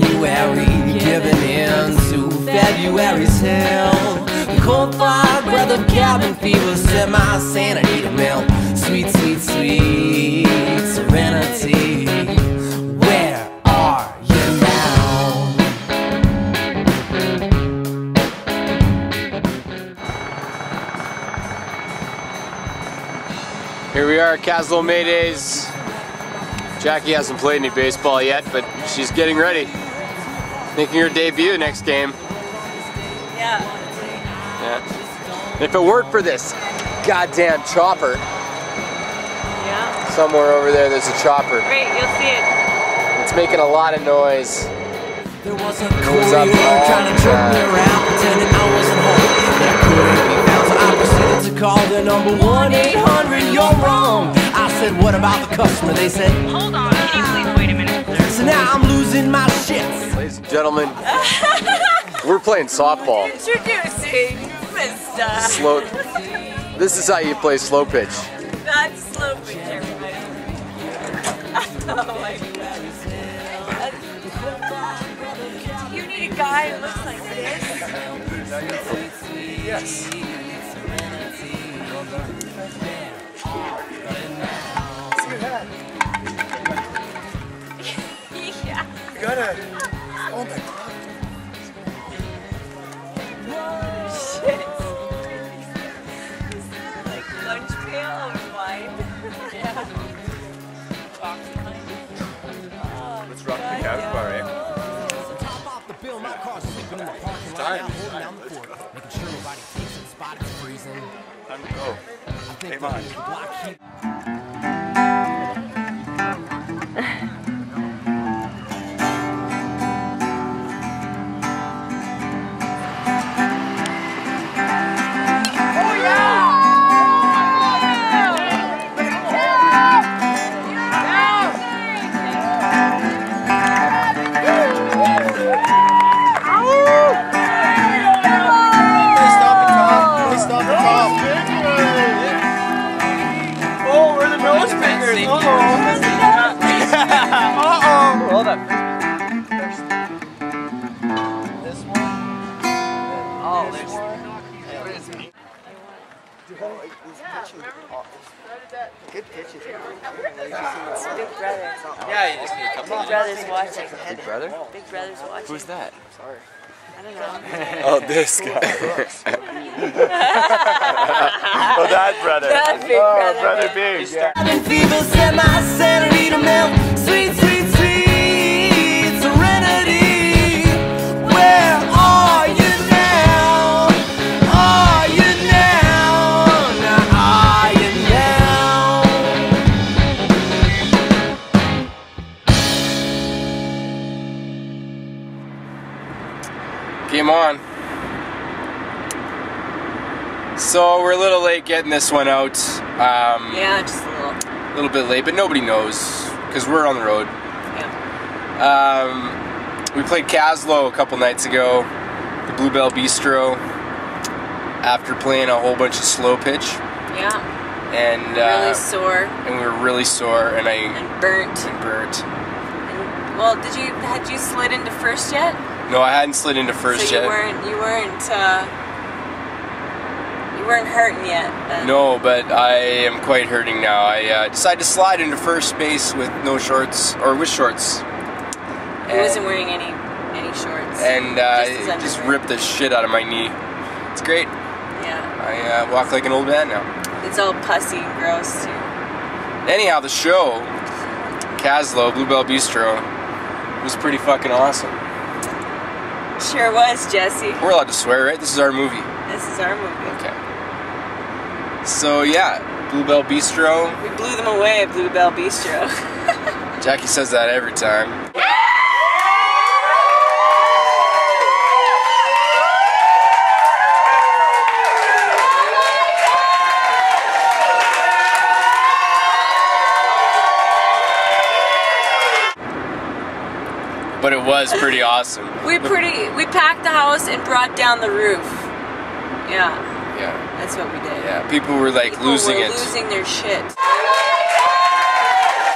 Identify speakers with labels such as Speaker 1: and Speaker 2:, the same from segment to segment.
Speaker 1: January, giving in to February's hell. Cold fog, weather, cabin fever, set my sanity to melt. Sweet, sweet, sweet serenity. Where are you now?
Speaker 2: Here we are at Kaslo Maydays. Jackie hasn't played any baseball yet, but she's getting ready. Making your debut next game.
Speaker 3: Yeah.
Speaker 2: Yeah. If it weren't for this goddamn chopper,
Speaker 3: Yeah.
Speaker 2: somewhere over there there's a chopper.
Speaker 3: Great, you'll see it.
Speaker 2: It's making a lot of noise.
Speaker 1: There was a
Speaker 2: up all
Speaker 1: trying to jerk me around, pretending I wasn't home. That I couldn't be found, so I proceeded to call the number 1 800. You're wrong. I said, What about the customer? They said,
Speaker 3: Hold on, can you please wait a minute?
Speaker 1: So now I'm losing my shit.
Speaker 2: Ladies and gentlemen, we're playing softball.
Speaker 3: Introducing Mr.
Speaker 2: Slow. This is how you play slow pitch.
Speaker 3: That's slow pitch, everybody. oh my god. You need a guy who looks like this?
Speaker 2: Yes.
Speaker 3: yeah.
Speaker 2: You gotta.
Speaker 3: Shit. like lunch pail of wine. yeah.
Speaker 2: Let's rock the couch bar, eh?
Speaker 1: Top off the bill, my car's sleeping in the parking lot.
Speaker 2: time.
Speaker 1: I'm holding down the fort, making sure nobody takes it. Spot it's freezing.
Speaker 2: Time to go.
Speaker 1: I think
Speaker 2: Hey,
Speaker 1: the
Speaker 4: nose fingers. Uh-oh. Hold up. This one. Oh, there's. Good pitches.
Speaker 3: Big brother.
Speaker 4: Yeah, you just need a couple.
Speaker 3: Big brother's watching.
Speaker 2: Big brother?
Speaker 3: Big brother's watching.
Speaker 2: Who's that?
Speaker 3: I don't know.
Speaker 2: Oh, this guy. oh, that brother.
Speaker 3: That big
Speaker 2: oh,
Speaker 3: brother.
Speaker 2: brother big. Yeah. Game on. So we're a little late getting this one out. Um,
Speaker 3: Yeah, just a little.
Speaker 2: A little bit late, but nobody knows because we're on the road.
Speaker 3: Yeah.
Speaker 2: Um, we played Kaslo a couple nights ago, the Blue Belle Bistro. After playing a whole bunch of slow pitch,
Speaker 3: Yeah.
Speaker 2: and uh,
Speaker 3: Really sore
Speaker 2: and we were really sore, and I
Speaker 3: and burnt.
Speaker 2: and burnt.
Speaker 3: And, well, did you had you slid into first yet?
Speaker 2: No, I hadn't slid into first
Speaker 3: so you
Speaker 2: yet.
Speaker 3: weren't you weren't uh, you weren't hurting yet. Then.
Speaker 2: No, but I am quite hurting now. I uh, decided to slide into first base with no shorts or with shorts.
Speaker 3: He wasn't wearing any any shorts.
Speaker 2: and uh,
Speaker 3: Just
Speaker 2: it just ripped the shit out of my knee. It's great.
Speaker 3: Yeah.
Speaker 2: I uh, walk like an old man now.
Speaker 3: It's all pussy and gross too.
Speaker 2: Anyhow, the show, Kaslo, Bluebell Bistro, was pretty fucking awesome.
Speaker 3: Sure was, Jesse.
Speaker 2: We're allowed to swear, right? This is our movie.
Speaker 3: This is our movie.
Speaker 2: Okay. So yeah, Blue Belle Bistro.
Speaker 3: We blew them away at Blue Belle Bistro.
Speaker 2: Jackie says that every time. But it was pretty awesome.
Speaker 3: we pretty we packed the house and brought down the roof. Yeah,
Speaker 2: Yeah.
Speaker 3: that's what we did.
Speaker 2: Yeah. People were like
Speaker 3: People
Speaker 2: losing
Speaker 3: were
Speaker 2: it.
Speaker 3: losing their shit.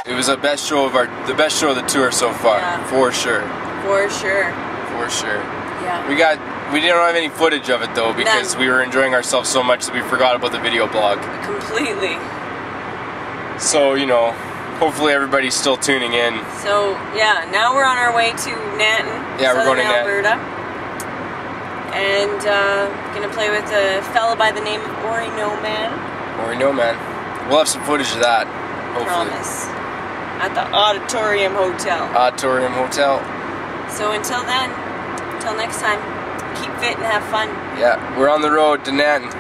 Speaker 2: It was the best show of our the best show of the tour so far,
Speaker 3: Yeah.
Speaker 2: for sure.
Speaker 3: For sure.
Speaker 2: for sure.
Speaker 3: Yeah.
Speaker 2: We got we didn't have any footage of it though because
Speaker 3: None.
Speaker 2: we were enjoying ourselves so much that we forgot about the video blog.
Speaker 3: Completely.
Speaker 2: So you know, hopefully everybody's still tuning in.
Speaker 3: So yeah, now we're on our way to Nanton,
Speaker 2: Yeah, we're
Speaker 3: southern
Speaker 2: going to Nanton.
Speaker 3: Alberta, and uh, gonna play with a fella by the name of Ori No Man.
Speaker 2: Or we know, man. We'll have some footage of that. Hopefully.
Speaker 3: Promise. At the Auditorium Hotel.
Speaker 2: Auditorium Hotel.
Speaker 3: So until then, until next time, keep fit and have fun.
Speaker 2: Yeah, we're on the road to Nanton.